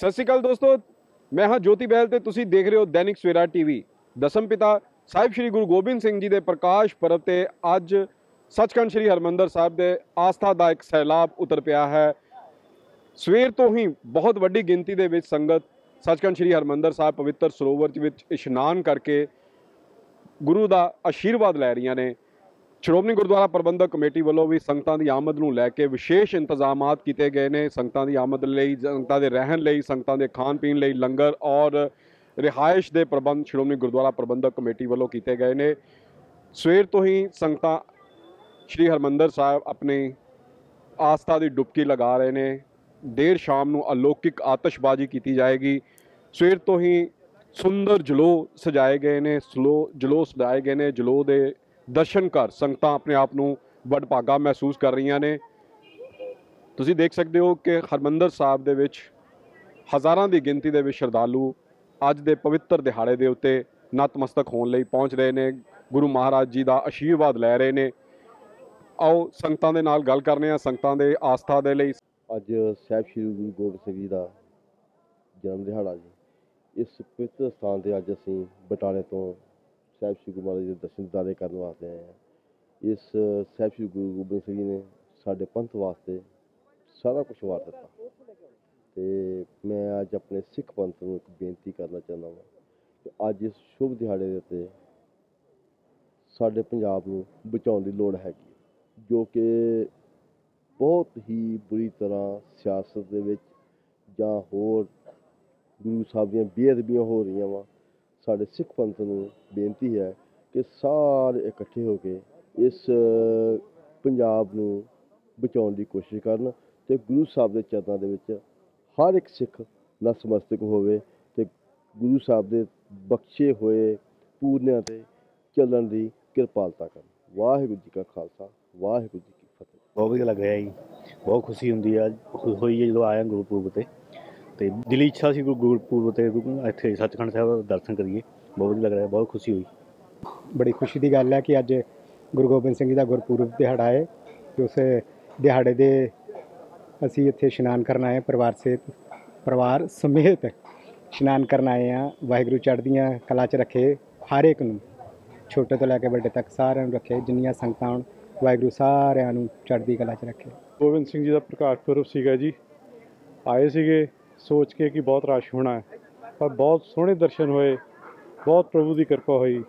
ਸਤਿ ਸ਼੍ਰੀ ਅਕਾਲ ਦੋਸਤੋ, ਮੈਂ ਹਾਂ ਜੋਤੀ ਬਹਿਲ ਤੇ ਤੁਸੀਂ ਦੇਖ ਰਹੇ ਹੋ ਦੈਨਿਕ ਸਵੇਰਾ ਟੀਵੀ। ਦਸਮ ਪਿਤਾ ਸਾਹਿਬ ਸ੍ਰੀ ਗੁਰੂ ਗੋਬਿੰਦ ਸਿੰਘ ਜੀ ਦੇ ਪ੍ਰਕਾਸ਼ ਪਰਬ ਤੇ ਅੱਜ ਸੱਚਖੰਡ ਸ੍ਰੀ ਹਰਮੰਦਰ ਸਾਹਿਬ ਦੇ ਆਸਥਾ ਦਾ ਇੱਕ ਸੈਲਾਬ ਉਤਰ ਪਿਆ ਹੈ। ਸਵੇਰ ਤੋਂ ਹੀ ਬਹੁਤ ਵੱਡੀ ਗਿਣਤੀ ਦੇ ਵਿੱਚ ਸੰਗਤ ਸੱਚਖੰਡ ਸ੍ਰੀ ਹਰਮੰਦਰ ਸਾਹਿਬ ਪਵਿੱਤਰ ਸਰੋਵਰ ਵਿੱਚ ਇਸ਼ਨਾਨ ਕਰਕੇ ਗੁਰੂ ਦਾ ਆਸ਼ੀਰਵਾਦ ਲੈ ਰਹੀਆਂ ਨੇ। ਸ਼੍ਰੋਮਣੀ ਗੁਰਦੁਆਰਾ ਪ੍ਰਬੰਧਕ ਕਮੇਟੀ ਵੱਲੋਂ ਵੀ ਸੰਗਤਾਂ ਦੀ ਆਮਦ ਨੂੰ ਲੈ ਕੇ ਵਿਸ਼ੇਸ਼ ਇੰਤਜ਼ਾਮਾਤ ਕੀਤੇ ਗਏ ਨੇ। ਸੰਗਤਾਂ ਦੀ ਆਮਦ ਲਈ, ਸੰਗਤਾਂ ਦੇ ਰਹਿਣ ਲਈ, ਸੰਗਤਾਂ ਦੇ ਖਾਣ ਪੀਣ ਲਈ ਲੰਗਰ ਔਰ ਰਿਹਾਇਸ਼ ਦੇ ਪ੍ਰਬੰਧ ਸ਼੍ਰੋਮਣੀ ਗੁਰਦੁਆਰਾ ਪ੍ਰਬੰਧਕ ਕਮੇਟੀ ਵੱਲੋਂ ਕੀਤੇ ਗਏ ਨੇ। ਸਵੇਰ ਤੋਂ ਹੀ ਸੰਗਤਾਂ ਸ਼੍ਰੀ ਹਰਮੰਦਰ ਸਾਹਿਬ ਆਪਣੀ ਆਸਥਾ ਦੀ ਡੁਬਕੀ ਲਗਾ ਰਹੇ ਨੇ। ਦੇਰ ਸ਼ਾਮ ਨੂੰ ਅਲੌਕਿਕ ਆਤਿਸ਼ਬਾਜ਼ੀ ਕੀਤੀ ਜਾਏਗੀ। ਸਵੇਰ ਤੋਂ ਹੀ ਸੁੰਦਰ ਜਲੋ ਸਜਾਏ ਗਏ ਨੇ ਸਲੋ ਜਲੋ ਸਜਾਏ ਗਏ ਨੇ। ਜਲੋ ਦੇ ਦਰਸ਼ਨ ਕਰ, ਸੰਗਤਾਂ ਆਪਣੇ ਆਪ ਨੂੰ ਵਡਭਾਗਾ ਮਹਿਸੂਸ ਕਰ ਰਹੀਆਂ ਨੇ। ਤੁਸੀਂ ਦੇਖ ਸਕਦੇ ਹੋ ਕਿ ਹਰਮੰਦਰ ਸਾਹਿਬ ਦੇ ਵਿੱਚ ਹਜ਼ਾਰਾਂ ਦੀ ਗਿਣਤੀ ਦੇ ਵਿੱਚ ਸ਼ਰਧਾਲੂ ਅੱਜ ਦੇ ਪਵਿੱਤਰ ਦਿਹਾੜੇ ਦੇ ਉੱਤੇ ਨਤਮਸਤਕ ਹੋਣ ਲਈ ਪਹੁੰਚ ਰਹੇ ਨੇ। ਗੁਰੂ ਮਹਾਰਾਜ ਜੀ ਦਾ ਆਸ਼ੀਰਵਾਦ ਲੈ ਰਹੇ ਨੇ। ਆਓ ਸੰਗਤਾਂ ਦੇ ਨਾਲ ਗੱਲ ਕਰਨੇ ਆ, ਸੰਗਤਾਂ ਦੇ ਆਸਥਾ ਦੇ ਲਈ। ਅੱਜ ਸਾਹਿਬ ਸ੍ਰੀ ਗੁਰੂ ਗੋਬਿੰਦ ਸਿੰਘ ਜੀ ਦਾ ਜਨਮ ਦਿਹਾੜਾ ਜੀ। ਇਸ ਪਵਿੱਤਰ ਸਥਾਨ ਤੇ ਅੱਜ ਅਸੀਂ ਬਟਾਲੇ ਤੋਂ ਸਾਹਿਬ ਸ੍ਰੀ ਗੁਰੂ ਮਹਾਰਾਜ ਦੇ ਦਰਸ਼ਨ ਦਿਦਾਰੇ ਕਰਨ ਵਾਸਤੇ ਆਏ ਹਾਂ। ਇਸ ਸਾਹਿਬ ਸ੍ਰੀ ਗੁਰੂ ਗੋਬਿੰਦ ਸਿੰਘ ਜੀ ਨੇ ਸਾਡੇ ਪੰਥ ਵਾਸਤੇ ਸਾਰਾ ਕੁਝ ਵਾਰ ਦਿੱਤਾ। ਤੇ ਮੈਂ ਅੱਜ ਆਪਣੇ ਸਿੱਖ ਪੰਥ ਨੂੰ ਇੱਕ ਬੇਨਤੀ ਕਰਨਾ ਚਾਹੁੰਦਾ ਹਾਂ ਕਿ ਅੱਜ ਇਸ ਸ਼ੁਭ ਦਿਹਾੜੇ ਦੇ ਉੱਤੇ ਸਾਡੇ ਪੰਜਾਬ ਨੂੰ ਬਚਾਉਣ ਦੀ ਲੋੜ ਹੈਗੀ ਜੋ ਕਿ ਬਹੁਤ ਹੀ ਬੁਰੀ ਤਰ੍ਹਾਂ ਸਿਆਸਤ ਦੇ ਵਿੱਚ ਜਾਂ ਹੋਰ ਗੁਰੂ ਸਾਹਿਬ ਦੀਆਂ ਬੇਅਦਬੀਆਂ ਹੋ ਰਹੀਆਂ ਵਾ। ਸਾਡੇ ਸਿੱਖ ਪੰਥ ਨੂੰ ਬੇਨਤੀ ਹੈ ਕਿ ਸਾਰੇ ਇਕੱਠੇ ਹੋ ਕੇ ਇਸ ਪੰਜਾਬ ਨੂੰ ਬਚਾਉਣ ਦੀ ਕੋਸ਼ਿਸ਼ ਕਰਨ ਤੇ ਗੁਰੂ ਸਾਹਿਬ ਦੇ ਚਰਨਾਂ ਦੇ ਵਿੱਚ ਹਰ ਇੱਕ ਸਿੱਖ ਨਤਮਸਤਕ ਹੋਵੇ ਤੇ ਗੁਰੂ ਸਾਹਿਬ ਦੇ ਬਖਸ਼ੇ ਹੋਏ ਪੂਰਨਿਆਂ ਤੇ ਚੱਲਣ ਦੀ ਕਿਰਪਾਲਤਾ ਕਰਨ। ਵਾਹਿਗੁਰੂ ਜੀ ਕਾ ਖਾਲਸਾ, ਵਾਹਿਗੁਰੂ ਜੀ ਕੀ ਫਤਿਹ। ਬਹੁਤ ਵਧੀਆ ਲੱਗ ਰਿਹਾ ਜੀ। ਬਹੁਤ ਖੁਸ਼ੀ ਹੁੰਦੀ ਆ, ਖੁ- ਹੋਈ ਹੈ ਜਦੋਂ ਆਇਆ ਗੁਰਪੁਰਬ ਤੇ। ਤੇ ਦਿਲੀ ਇੱਛਾ ਸੀ ਗੁਰੂ- ਗੁਰਪੁਰਬ ਤੇ ਇੱਥੇ ਸੱਚਖੰਡ ਸਾਹਿਬ ਦਾ ਦਰਸ਼ਨ ਕਰੀਏ। ਬਹੁਤ ਵਧੀਆ ਲੱਗ ਰਿਹਾ ਬਹੁਤ ਖੁਸ਼ੀ ਹੋਈ। ਬੜੀ ਖੁਸ਼ੀ ਦੀ ਗੱਲ ਹੈ ਕਿ ਅੱਜ ਗੁਰੂ ਗੋਬਿੰਦ ਸਿੰਘ ਜੀ ਦਾ ਗੁਰਪੁਰਬ ਦਿਹਾੜਾ ਹੈ ਤੇ ਉਸ ਦਿਹਾੜੇ ਦੇ ਅਸੀਂ ਇੱਥੇ ਇਸ਼ਨਾਨ ਕਰਨ ਆਏ ਪਰਿਵਾਰ ਸਮੇਤ ਪਰਿਵਾਰ ਸਮੇਤ ਇਸ਼ਨਾਨ ਕਰਨ ਆਏ ਆ ਵਾਹਿਗੁਰੂ ਚੜ੍ਹਦੀਆਂ ਕਲਾ 'ਚ ਰੱਖੇ ਹਰ ਇੱਕ ਨੂੰ ਛੋਟੇ ਤੋਂ ਲੈ ਕੇ ਵੱਡੇ ਤੱਕ ਸਾਰਿਆਂ ਨੂੰ ਰੱਖੇ ਜਿੰਨੀਆਂ ਸੰਗਤਾਂ ਹੋਣ ਵਾਹਿਗੁਰੂ ਸਾਰਿਆਂ ਨੂੰ ਚੜ੍ਹਦੀ ਕਲਾ 'ਚ ਰੱਖੇ। ਗੋਬਿੰਦ ਸਿੰਘ ਜੀ ਦਾ ਪ੍ਰਕਾਸ਼ ਪੁਰਬ ਸੀਗਾ ਜੀ। ਆਏ ਸੀਗੇ ਸੋਚ ਕੇ ਕਿ ਬਹੁਤ ਰਸ਼ ਹੋਣਾ ਹੈ, ਪਰ ਬਹੁਤ ਸੋਹਣੇ ਦਰਸ਼ਨ ਹੋਏ, ਬਹੁਤ ਪ੍ਰਭੂ ਦੀ ਕਿਰਪਾ ਹੋਈ,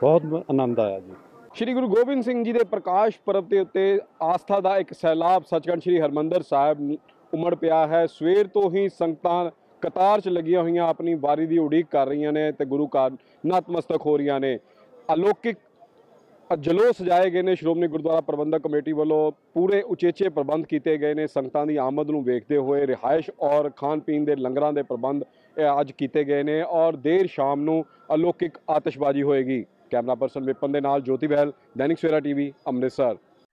ਬਹੁਤ ਆਨੰਦ ਆਇਆ ਜੀ। ਸ਼੍ਰੀ ਗੁਰੂ ਗੋਬਿੰਦ ਸਿੰਘ ਜੀ ਦੇ ਪ੍ਰਕਾਸ਼ ਪਰਬ ਦੇ ਉੱਤੇ ਆਸਥਾ ਦਾ ਇੱਕ ਸੈਲਾਬ ਸੱਚਖੰਡ ਸ੍ਰੀ ਹਰਮੰਦਰ ਸਾਹਿਬ ਉਮੜ ਪਿਆ ਹੈ। ਸਵੇਰ ਤੋਂ ਹੀ ਸੰਗਤਾਂ ਕਤਾਰ 'ਚ ਲੱਗੀਆਂ ਹੋਈਆਂ ਆਪਣੀ ਵਾਰੀ ਦੀ ਉਡੀਕ ਕਰ ਰਹੀਆਂ ਨੇ ਤੇ ਗੁਰੂ ਘਰ ਨਤਮਸਤਕ ਹੋ ਰਹੀਆਂ ਨੇ। ਅਲੌਕਿਕ ਜਲੋ ਸਜਾਏ ਗਏ ਨੇ ਸ਼੍ਰੋਮਣੀ ਗੁਰਦੁਆਰਾ ਪ੍ਰਬੰਧਕ ਕਮੇਟੀ ਵੱਲੋਂ, ਪੂਰੇ ਉਚੇਚੇ ਪ੍ਰਬੰਧ ਕੀਤੇ ਗਏ ਨੇ, ਸੰਗਤਾਂ ਦੀ ਆਮਦ ਨੂੰ ਵੇਖਦੇ ਹੋਏ ਰਿਹਾਇਸ਼ ਔਰ ਖਾਣ ਪੀਣ ਦੇ ਲੰਗਰਾਂ ਦੇ ਪ੍ਰਬੰਧ ਇਹ ਅੱਜ ਕੀਤੇ ਗਏ ਨੇ ਔਰ ਦੇਰ ਸ਼ਾਮ ਨੂੰ ਅਲੌਕਿਕ ਆਤਿਸ਼ਬਾਜ਼ੀ ਹੋਏਗੀ। ਕੈਮਰਾ ਪਰਸਨ ਵਿਪਨ ਦੇ ਨਾਲ ਜੋਤੀ Behl, Dainik Savera TV, Amritsar.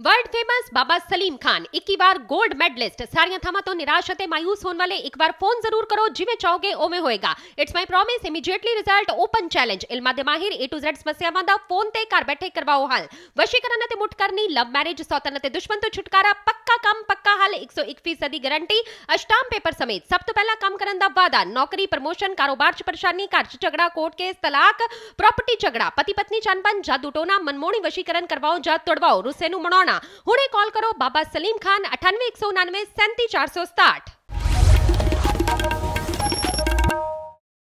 World famous Baba Salim Khan 21 ਵਾਰ 골ਡ ਮੈਡਲਿਸਟ ਸਾਰੀਆਂ ਥਾਵਾਂ ਤੋਂ ਨਿਰਾਸ਼ ਅਤੇ ਮਾਇੂਸ ਹੋਣ ਵਾਲੇ ਇੱਕ ਵਾਰ ਫੋਨ ਜ਼ਰੂਰ ਕਰੋ ਜਿਵੇਂ ਚਾਹੋਗੇ ਉਵੇਂ ਹੋਏਗਾ it's my promise immediately result open challenge ਇਲਮਾ ਦੇ ਮਾਹਿਰ A to Z ਸਮੱਸਿਆਵਾਂ ਦਾ ਫੋਨ ਤੇ ਘਰ ਬੈਠੇ ਕਰਵਾਓ ਹੱਲ ਵਸ਼ੀਕਰਨ ਅਤੇ ਮੁੱਠ ਕਰਨੀ ਲਵ ਮੈਰਿਜ ਸੌਤਨ ਅਤੇ ਦੁਸ਼ਮਣ ਤੋਂ ਛੁਟਕਾਰਾ ਪੱਕਾ ਕੰਮ ਪੱਕਾ ਹੱਲ 101% ਦੀ ਗਾਰੰਟੀ ਅਸ਼ਟਾਮ ਪੇਪਰ ਸਮੇਤ ਸਭ ਤੋਂ ਪਹਿਲਾਂ ਕੰਮ ਕਰਨ ਦਾ ਵਾਅਦਾ ਨੌਕਰੀ ਪ੍ਰਮੋਸ਼ਨ ਕਾਰੋਬਾਰ 'ਚ ਪਰੇਸ਼ਾਨੀ ਘਰ 'ਚ ਝਗੜਾ ਕੋਰਟ ਕੇਸ ਤਲਾਕ ਪ੍ਰਾਪਰਟੀ ਝਗੜਾ ਪਤੀ ਪਤਨੀ ਚੰਪਨ ਜਾਦੂ ਟੋਨਾ ਮਨਮੋਹਣੀ ਵਸ਼ੀਕਰਨ ਕਰਵਾਓ ਜਾਂ ਤੁੜਵਾਓ ਰੁੱਸੇ ਨੂੰ ਮਨਾਉਣਾ ਹੁਣੇ ਕਾਲ ਕਰੋ ਬਾਬਾ ਸਲੀਮ ਖਾਨ 9819 37467